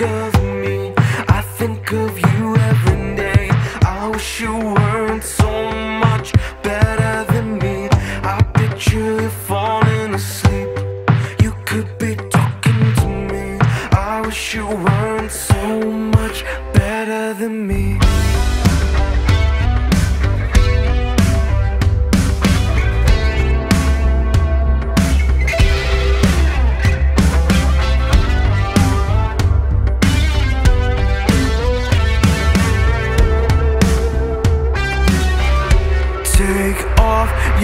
of me, I think of you every day. I wish you weren't so much better than me. I picture you falling asleep. You could be talking to me. I wish you weren't so much better than me.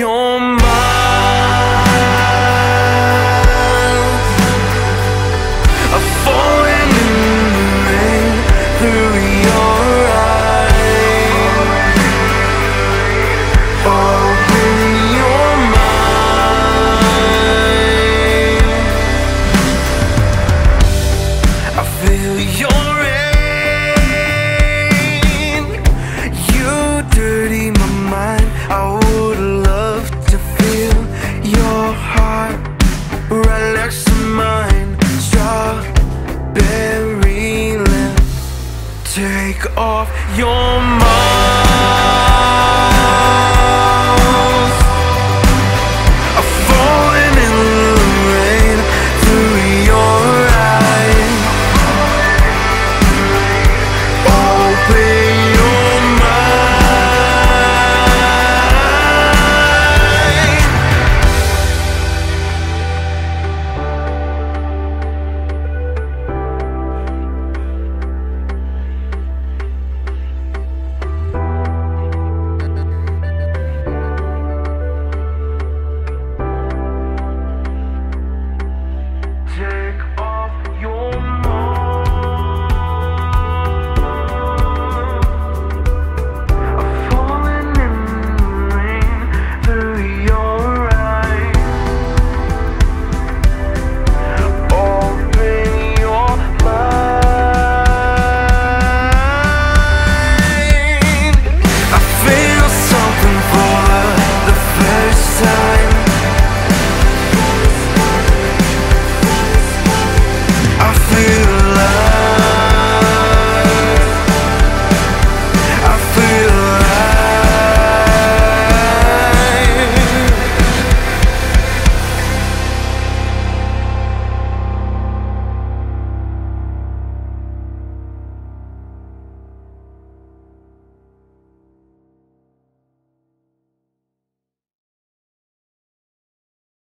Take off your mind Take off your mask